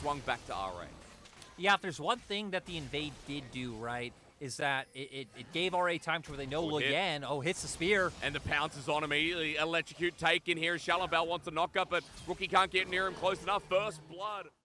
swung back to RA. Yeah, if there's one thing that the Invade did do right, is that it, it, it gave RA time to where they know oh, Good hit. again. Oh, hits the spear. And the pounce is on immediately. Electrocute taken here. Shalambell wants a knock up, but Rookie can't get near him close enough. First blood.